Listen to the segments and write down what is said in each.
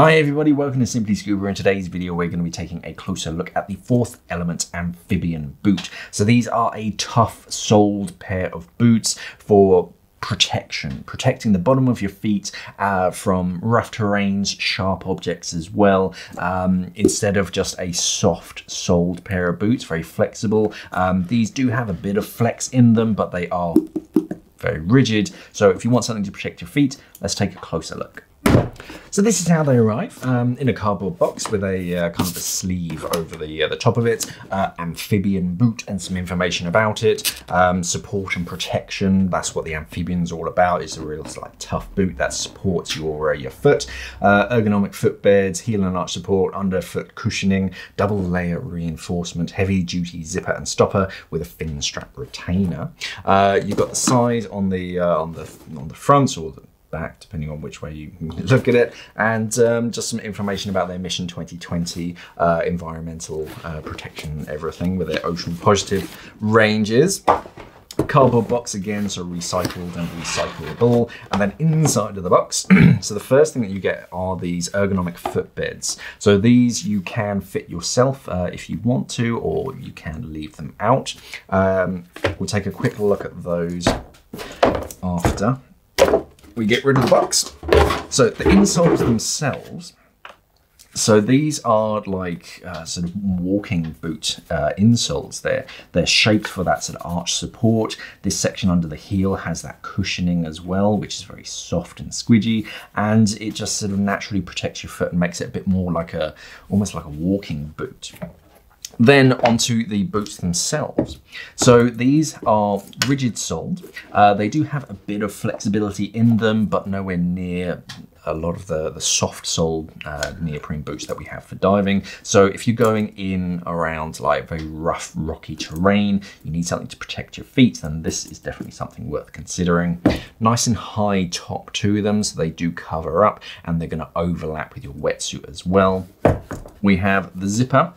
Hi everybody, welcome to Simply Scuba. In today's video, we're going to be taking a closer look at the Fourth Element Amphibian Boot. So these are a tough-soled pair of boots for protection, protecting the bottom of your feet uh, from rough terrains, sharp objects as well, um, instead of just a soft soled pair of boots, very flexible. Um, these do have a bit of flex in them, but they are very rigid. So if you want something to protect your feet, let's take a closer look. So this is how they arrive, um, in a cardboard box with a uh, kind of a sleeve over the uh, the top of it, uh, amphibian boot and some information about it, um, support and protection, that's what the amphibian's all about, it's a real like tough boot that supports your, uh, your foot, uh, ergonomic footbeds, heel and arch support, underfoot cushioning, double layer reinforcement, heavy duty zipper and stopper with a fin strap retainer. Uh, you've got the size on the, on the, on the front or the back, depending on which way you look at it, and um, just some information about their Mission 2020 uh, environmental uh, protection, everything with their Ocean Positive ranges. Cardboard box again, so recycled and recyclable. And then inside of the box, so the first thing that you get are these ergonomic footbeds. So these you can fit yourself uh, if you want to, or you can leave them out. Um, we'll take a quick look at those after we get rid of the box. So the insoles themselves, so these are like uh, sort of walking boot uh, insoles. They're, they're shaped for that sort of arch support. This section under the heel has that cushioning as well, which is very soft and squidgy. And it just sort of naturally protects your foot and makes it a bit more like a, almost like a walking boot. Then onto the boots themselves. So these are rigid soled. Uh, they do have a bit of flexibility in them, but nowhere near a lot of the, the soft soled uh, neoprene boots that we have for diving. So if you're going in around like very rough, rocky terrain, you need something to protect your feet, then this is definitely something worth considering. Nice and high top to them, so they do cover up and they're gonna overlap with your wetsuit as well. We have the zipper.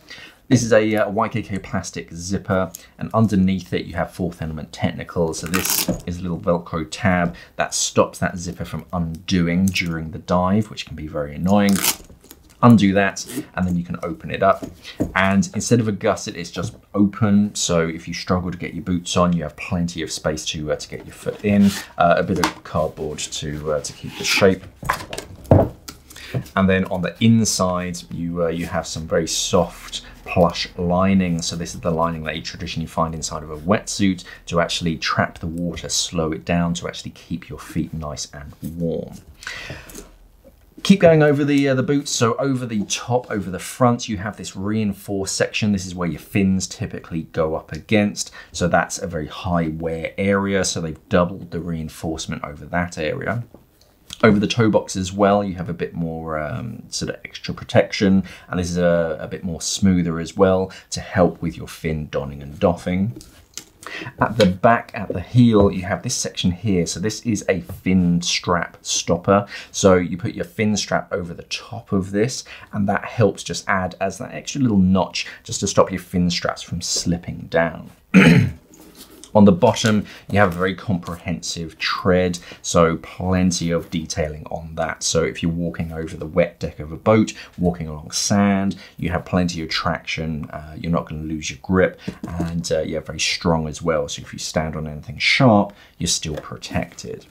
This is a uh, YKK plastic zipper and underneath it you have fourth element technical. So this is a little Velcro tab that stops that zipper from undoing during the dive, which can be very annoying. Undo that and then you can open it up. And instead of a gusset it's just open. So if you struggle to get your boots on you have plenty of space to uh, to get your foot in uh, a bit of cardboard to uh, to keep the shape. And then on the inside you uh, you have some very soft plush lining. So this is the lining that you traditionally find inside of a wetsuit to actually trap the water, slow it down to actually keep your feet nice and warm. Keep going over the uh, the boots. So over the top, over the front, you have this reinforced section. This is where your fins typically go up against. So that's a very high wear area. So they've doubled the reinforcement over that area. Over the toe box as well, you have a bit more um, sort of extra protection, and this is a, a bit more smoother as well to help with your fin donning and doffing. At the back, at the heel, you have this section here. So this is a fin strap stopper. So you put your fin strap over the top of this, and that helps just add as that extra little notch just to stop your fin straps from slipping down. On the bottom, you have a very comprehensive tread, so plenty of detailing on that. So if you're walking over the wet deck of a boat, walking along sand, you have plenty of traction, uh, you're not going to lose your grip, and uh, yeah, very strong as well. So if you stand on anything sharp, you're still protected.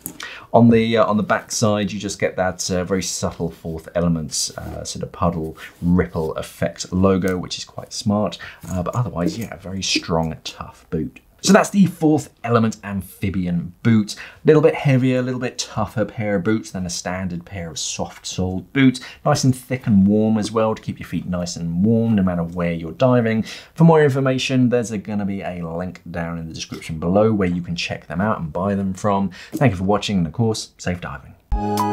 On the uh, on the back side, you just get that uh, very subtle fourth elements uh, sort of puddle ripple effect logo, which is quite smart. Uh, but otherwise, yeah, very strong, tough boot. So that's the fourth element amphibian boot. A little bit heavier, a little bit tougher pair of boots than a standard pair of soft-soled boots. Nice and thick and warm as well to keep your feet nice and warm no matter where you're diving. For more information, there's going to be a link down in the description below where you can check them out and buy them from. Thank you for watching and of course, safe diving.